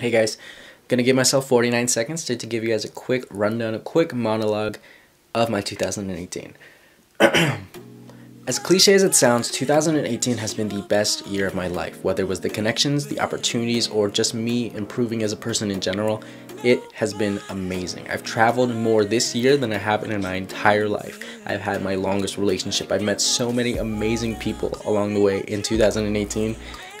Hey guys, gonna give myself 49 seconds to, to give you guys a quick rundown, a quick monologue of my 2018. as cliche as it sounds, 2018 has been the best year of my life. Whether it was the connections, the opportunities, or just me improving as a person in general, it has been amazing. I've traveled more this year than I have in my entire life. I've had my longest relationship. I've met so many amazing people along the way in 2018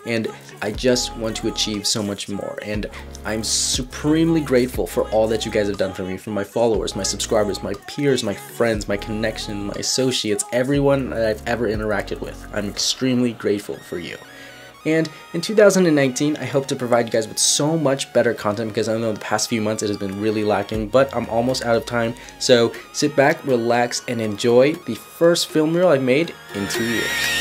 and I just want to achieve so much more and I'm supremely grateful for all that you guys have done for me for my followers my subscribers my peers my friends my connection my associates everyone that I've ever interacted with I'm extremely grateful for you and in 2019, I hope to provide you guys with so much better content because I know the past few months it has been really lacking, but I'm almost out of time. So sit back, relax, and enjoy the first film reel I've made in two years.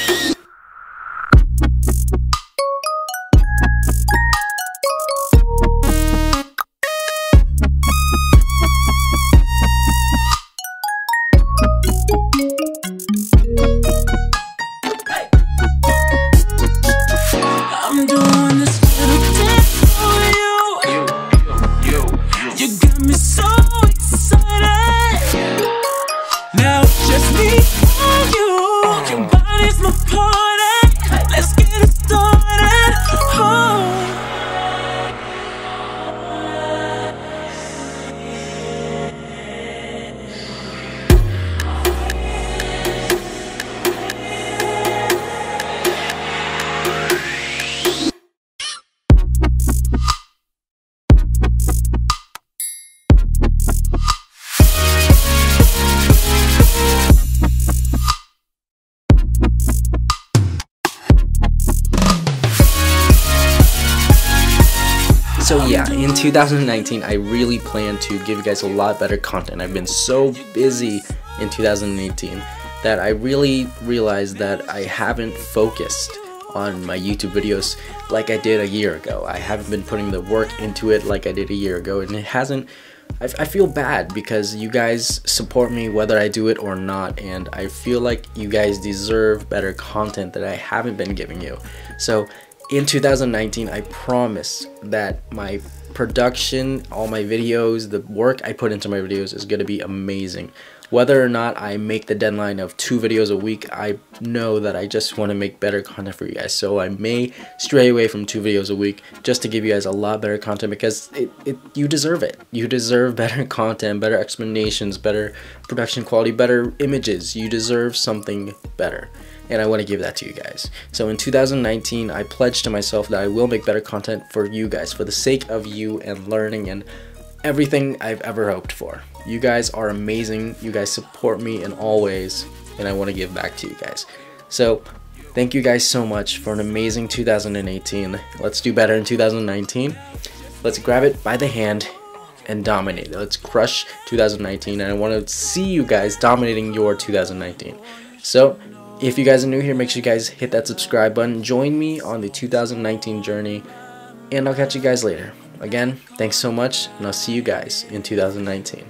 So yeah, in 2019, I really plan to give you guys a lot better content. I've been so busy in 2018 that I really realized that I haven't focused on my YouTube videos like I did a year ago. I haven't been putting the work into it like I did a year ago and it hasn't I, I feel bad because you guys support me whether I do it or not and I feel like you guys deserve better content that I haven't been giving you. So in 2019 I promise that my production all my videos the work I put into my videos is gonna be amazing. Whether or not I make the deadline of two videos a week I know that I just want to make better content for you guys. So I may stray away from two videos a week just to give you guys a lot better content because it, it you deserve it. You deserve better content better explanations better production quality better images. You deserve something better. And I want to give that to you guys. So in 2019, I pledged to myself that I will make better content for you guys, for the sake of you and learning and everything I've ever hoped for. You guys are amazing. You guys support me in all ways, and I want to give back to you guys. So thank you guys so much for an amazing 2018. Let's do better in 2019. Let's grab it by the hand and dominate. Let's crush 2019, and I want to see you guys dominating your 2019. So if you guys are new here, make sure you guys hit that subscribe button. Join me on the 2019 journey, and I'll catch you guys later. Again, thanks so much, and I'll see you guys in 2019.